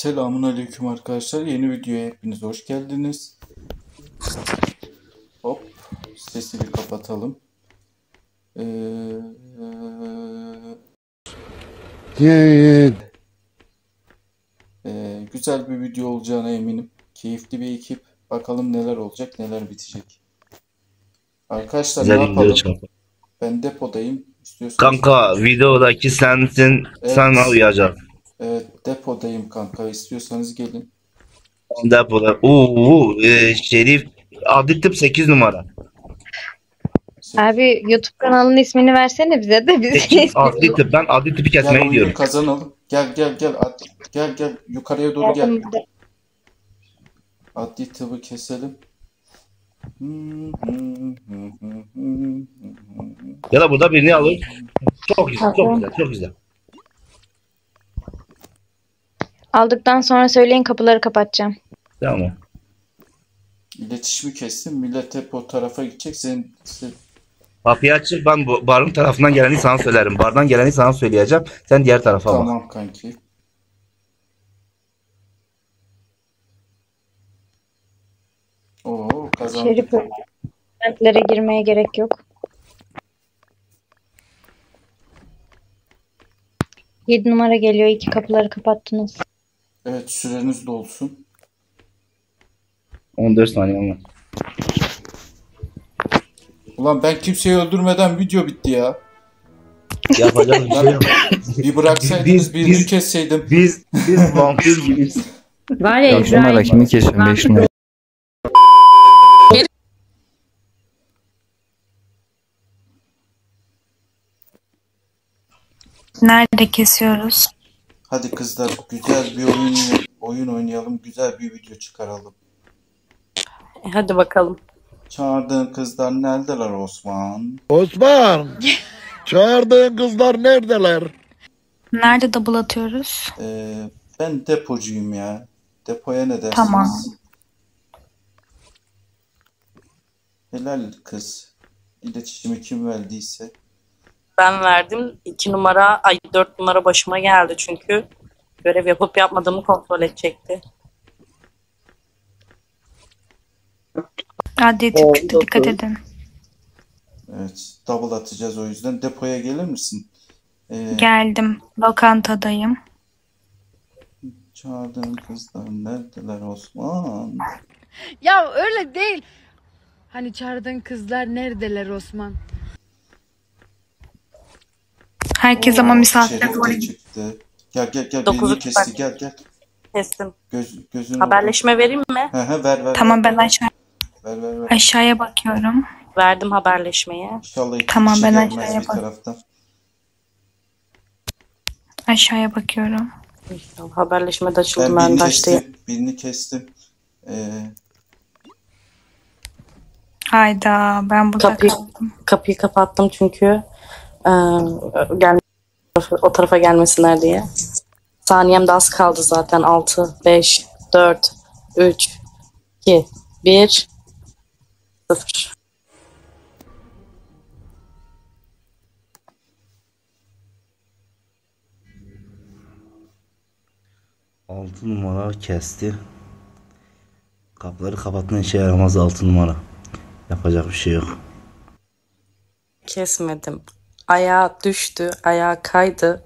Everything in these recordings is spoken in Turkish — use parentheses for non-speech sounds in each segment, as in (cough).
Selamun Aleyküm arkadaşlar. Yeni videoya hepiniz hoş geldiniz. Hop. Sesi bir kapatalım. Ee, ee, güzel bir video olacağına eminim. Keyifli bir ekip. Bakalım neler olacak, neler bitecek. Arkadaşlar Güzel ne yapalım? çıkar. Ben depodayım. İstiyorsanız Kanka videodaki sensin. Evet. Sana uyacak. Evet, depodayım kanka. İstiyorsanız gelin. Depoda. Uuu e, Şerif adli tıp 8 numara. Abi YouTube kanalının ismini versene bize de biz 8 adli tıp. Ben adli kesmeye oyunu gidiyorum. kazanalım. Gel gel gel. Ad- Gel gel. Yukarıya doğru gel. Adli tıbı keselim. (laughs) Ya da burada birini alır. Çok güzel, çok güzel, çok güzel. Aldıktan sonra söyleyin kapıları kapatacağım. Tamam. İletişimi kestim. Millet hep o tarafa gidecek. Sen, sen- Kapıyı açıp ben bu barın tarafından geleni sana söylerim. Bardan geleni sana söyleyeceğim. Sen diğer tarafa bak. tamam kanki. Oo kazandık. Şerif Kentlere girmeye gerek yok. 7 numara geliyor. iki kapıları kapattınız. Evet süreniz dolsun. 14 saniye var. Ulan ben kimseyi öldürmeden video bitti ya. Yapacak bir şey yok. Bir bıraksaydınız Biz- birini biz- kesseydim. Biz, biz (laughs) vampir gibiyiz. Var ya 5 numara İbrahim. kimi kesiyorsun 5 numara? Nerede kesiyoruz? Hadi kızlar güzel bir oyun oyun oynayalım. Güzel bir video çıkaralım. Hadi bakalım. Çağırdığın kızlar neredeler Osman? Osman! (laughs) Çağırdığın kızlar neredeler? Nerede double atıyoruz? Ee, ben depocuyum ya. Depoya ne dersiniz? Tamam. Helal kız. İletişimi kim verdiyse. Ben verdim. 2 numara, ay 4 numara başıma geldi çünkü görev yapıp yapmadığımı kontrol edecekti. Adli tıp çıktı dikkat edin. Evet. Double atacağız o yüzden. Depoya gelir misin? Ee, Geldim. Lokantadayım. çağırdığın kızlar neredeler Osman? Ya öyle değil. Hani çağırdığın kızlar neredeler Osman? Herkes ama Oo, misafire doğru de çıktı. Gel gel gel Dokuzu kesti gel gel. Kestim. Göz, gözünü Haberleşme vereyim mi? He he ver ver. Tamam ver, ben aşağı ver ver ver. aşağıya bakıyorum. Verdim haberleşmeyi. İnşallah iki Tamam, kişi ben gelmez aşağıya bir bak- taraftan. Aşağıya bakıyorum. İnşallah haberleşme de açıldı. Ben Ben birini kestim. Birini kestim. Ee, Hayda ben burada Kapıyı, kaldım. kapıyı kapattım çünkü e, gel, o tarafa gelmesinler diye. Saniyem de az kaldı zaten. 6, 5, 4, 3, 2, 1, 0. Altı numara kesti. Kapıları kapatma işe yaramaz altı numara. Yapacak bir şey yok. Kesmedim. Ayağa düştü, ayağa kaydı.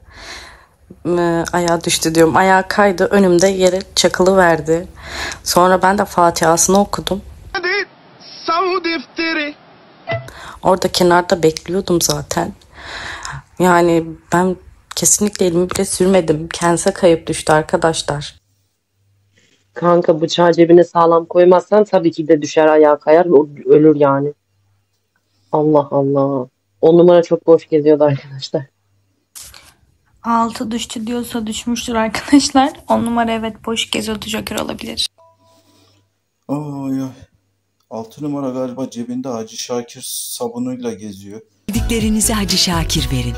Ayağa düştü diyorum. Ayağa kaydı. Önümde yere çakılı verdi. Sonra ben de Fatiha'sını okudum defteri. Orada kenarda bekliyordum zaten. Yani ben kesinlikle elimi bile sürmedim. Kense kayıp düştü arkadaşlar. Kanka bıçağı cebine sağlam koymazsan tabii ki de düşer ayağa kayar ve ölür yani. Allah Allah. On numara çok boş geziyordu arkadaşlar. Altı düştü diyorsa düşmüştür arkadaşlar. On numara evet boş geziyordu Joker olabilir. Oy oy. 6 numara galiba cebinde Hacı Şakir sabunuyla geziyor. Yediklerinizi Hacı Şakir verin.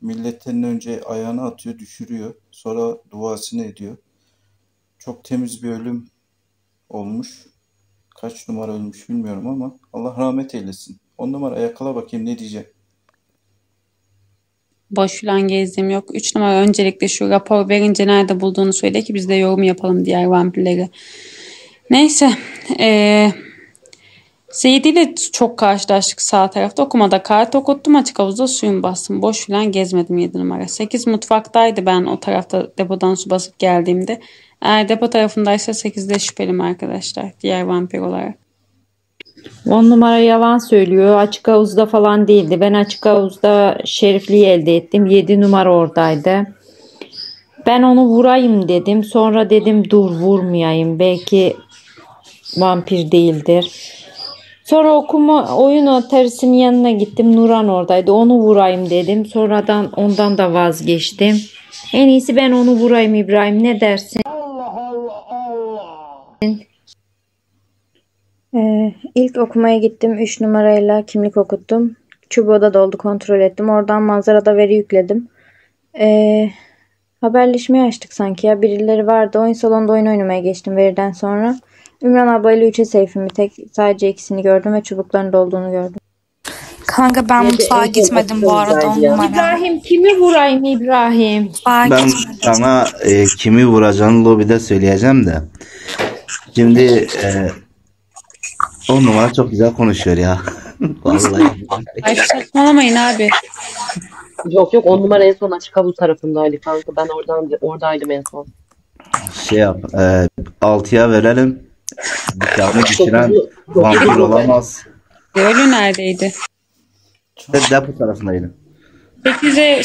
Milletten önce ayağını atıyor, düşürüyor. Sonra duasını ediyor. Çok temiz bir ölüm olmuş. Kaç numara ölmüş bilmiyorum ama Allah rahmet eylesin. 10 numara yakala bakayım ne diyecek. Boş filan gezdim yok. 3 numara öncelikle şu rapor verince nerede bulduğunu söyle ki biz de yorum yapalım diğer vampirleri. Neyse. Eee Seyit ile çok karşılaştık sağ tarafta. Okumada kart okuttum. Açık havuzda suyum bastım. Boş falan gezmedim 7 numara. 8 mutfaktaydı ben o tarafta depodan su basıp geldiğimde. Eğer depo tarafındaysa 8'de şüphelim arkadaşlar. Diğer vampir olarak. On numara yalan söylüyor. Açık havuzda falan değildi. Ben açık havuzda şerifliği elde ettim. 7 numara oradaydı. Ben onu vurayım dedim. Sonra dedim dur vurmayayım. Belki vampir değildir. Sonra okuma oyun oterisinin yanına gittim. Nuran oradaydı. Onu vurayım dedim. Sonradan ondan da vazgeçtim. En iyisi ben onu vurayım İbrahim. Ne dersin? Ee, ilk okumaya gittim. 3 numarayla kimlik okuttum. Çubuğu doldu kontrol ettim. Oradan manzarada veri yükledim. Ee, haberleşmeyi açtık sanki ya. Birileri vardı. Oyun salonunda oyun oynamaya geçtim veriden sonra. Ümran ablayla 3'e seyfimi tek sadece ikisini gördüm ve çubukların dolduğunu gördüm. Kanka ben Neyse, mutfağa gitmedim bu arada on numara. İbrahim kimi vurayım İbrahim? Mutfağa Ben gitmedim. sana e, kimi vuracağını lobide söyleyeceğim de. Şimdi e, on numara çok güzel konuşuyor ya. (laughs) Vallahi. Ay saçmalamayın abi. Yok yok on numara en son açık havuz tarafındaydı kanka. Ben oradan oradaydım en son. Şey yap. E, altıya verelim. Dükkanı bitiren vampir olamaz. Devolu neredeydi? Ben depo tarafındaydım. Peki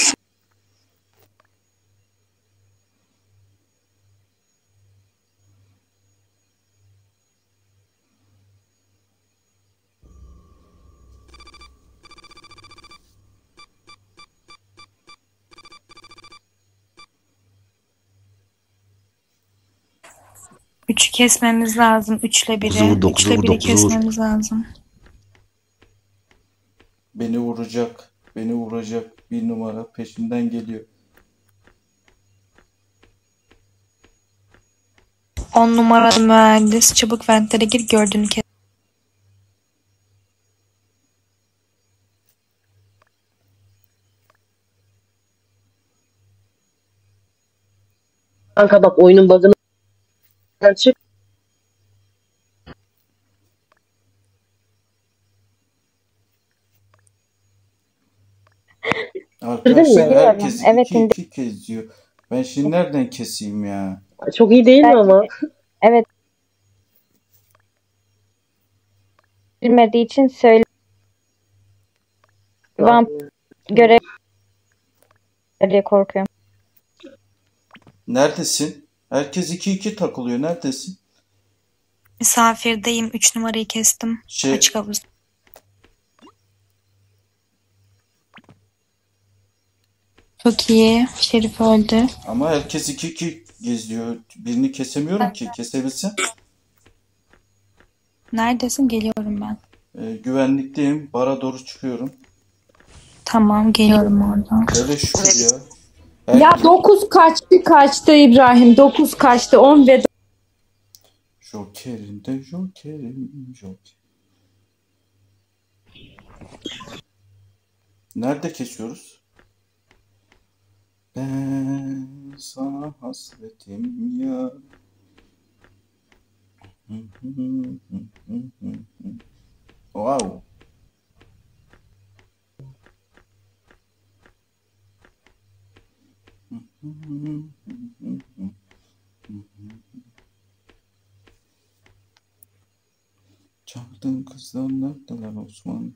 3'ü kesmemiz lazım. 3 ile 1'i. 9'u 3 ile 1'i kesmemiz lazım. Beni vuracak. Beni vuracak. Bir numara peşinden geliyor. 10 numaralı mühendis çabuk ventlere gir gördüğünü kes. Kanka bak oyunun bug'ını sen çık. Arkadaşlar mi? herkes Evet, iki iki kez diyor. Ben şimdi nereden keseyim ya? Çok iyi değil mi ama? Evet. Bilmediği için söyle Vamp görev diye korkuyorum. Neredesin? Herkes iki iki takılıyor. Neredesin? Misafirdeyim. Üç numarayı kestim. Şey, Açık havuz. Çok iyi. Şerif öldü. ama herkes iki iki geziyor. Birini kesemiyorum ki. Kesebilsem. Neredesin? Geliyorum ben. Ee, güvenlikteyim. Bara doğru çıkıyorum. Tamam geliyorum oradan. Böyle şükür ya. Ya Herkes... 9 kaçtı kaçtı İbrahim. 9 kaçtı. 10 ve Joker'in de Joker'in Joker. Nerede kesiyoruz? Ben sana hasretim ya. Wow. Çaldığın kızlar neredeler Osman?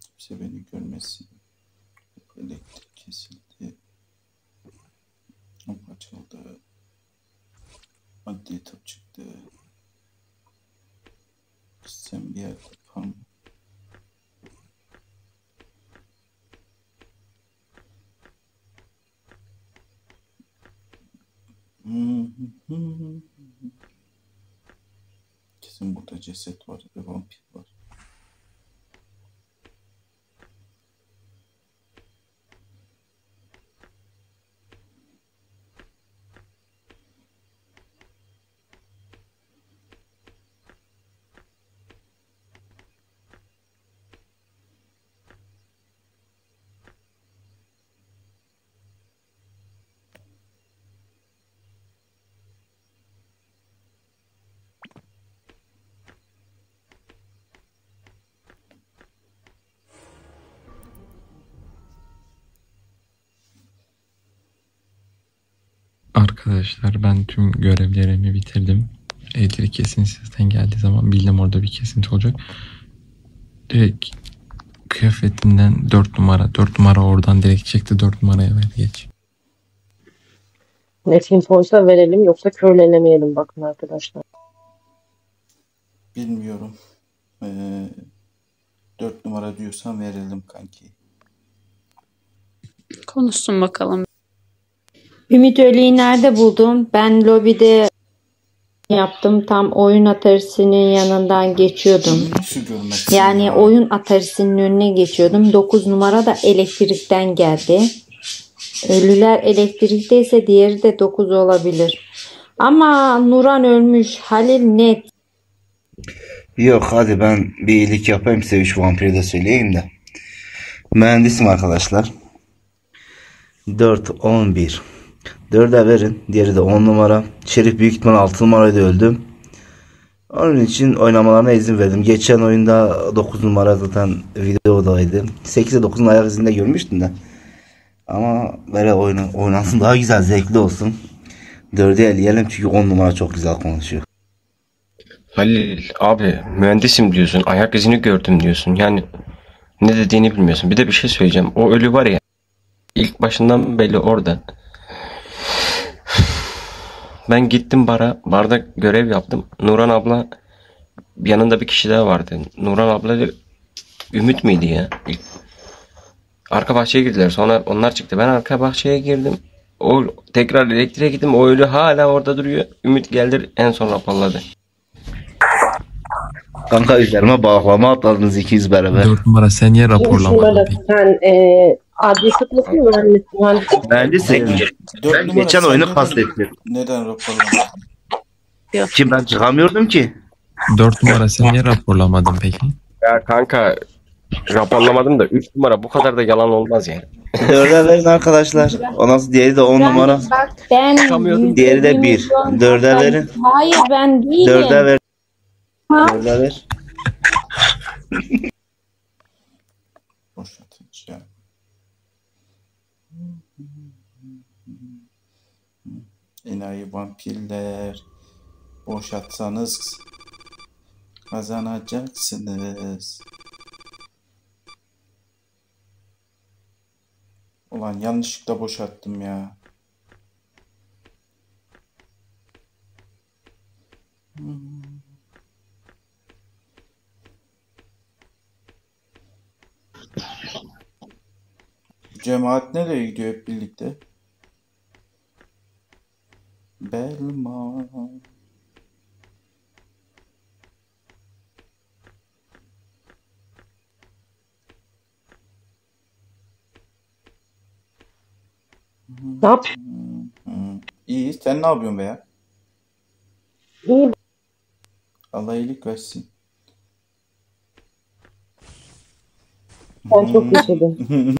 Kimse beni görmesin. Elektrik kesildi. Hop açıldı. Adli tıp çıktı. Sen bir yerde pam. Kesin burada ceset var ve vampir var. Arkadaşlar ben tüm görevlerimi bitirdim. Elektrik kesintisinden geldiği zaman bildim orada bir kesinti olacak. Direkt kıyafetinden 4 numara. 4 numara oradan direkt çekti 4 numaraya ver geç. Net infoysa verelim yoksa körlenemeyelim bakın arkadaşlar. Bilmiyorum. Ee, 4 numara diyorsan verelim kanki. Konuşsun bakalım. Ümit Öli'yi nerede buldum? Ben lobide yaptım. Tam oyun atarisinin yanından geçiyordum. Yani ya. oyun atarisinin önüne geçiyordum. 9 numara da elektrikten geldi. Ölüler elektrikteyse diğeri de 9 olabilir. Ama Nuran ölmüş. Halil net. Yok hadi ben bir iyilik yapayım size 3 vampiri de söyleyeyim de. Mühendisim arkadaşlar. 4, 11. 4'e verin. Diğeri de 10 numara. Şerif büyük ihtimal 6 numaraydı öldüm. Onun için oynamalarına izin verdim. Geçen oyunda 9 numara zaten videodaydı. 8'e 9'un ayak izinde görmüştüm de. Ama böyle oyunu oynansın daha güzel zevkli olsun. 4'e eleyelim çünkü 10 numara çok güzel konuşuyor. Halil abi mühendisim diyorsun. Ayak izini gördüm diyorsun. Yani ne dediğini bilmiyorsun. Bir de bir şey söyleyeceğim. O ölü var ya ilk başından belli oradan. Ben gittim bara. Barda görev yaptım. Nuran abla yanında bir kişi daha vardı. Nuran abla ile Ümit miydi ya? İlk- Arka bahçeye girdiler. Sonra onlar çıktı. Ben arka bahçeye girdim. O tekrar elektriğe gittim. O ölü hala orada duruyor. Ümit geldi en son raporladı. Kanka üzerime baklama atladınız ikiniz beraber. 4 numara sen niye raporlamadın peki? sen e, adli tıp mısın mühendis? mühendis Mühendisim. Dört Ben numara geçen sen oyunu neden- kastettim. Neden raporlamadın? Ki ben çıkamıyordum ki. 4 numara sen niye raporlamadın peki? Ya kanka raporlamadım da 3 numara bu kadar da yalan olmaz yani. (laughs) Dörde verin arkadaşlar. Ondan sonra diğeri de 10 numara. Bak ben Çıkamıyordum. Diğeri de bir. Dörde verin. Hayır ben değilim. Dörde ver. Ha? Dörde ver. (laughs) Enayi vampirler. Boşaltsanız kazanacaksınız. Ulan yanlışlıkla boşalttım ya. Cemaat nereye gidiyor hep birlikte? Belma. Ne yapıyorsun? İyi, sen ne yapıyorsun be ya? İyi. Allah iyilik versin. Ben çok yaşadım. (laughs)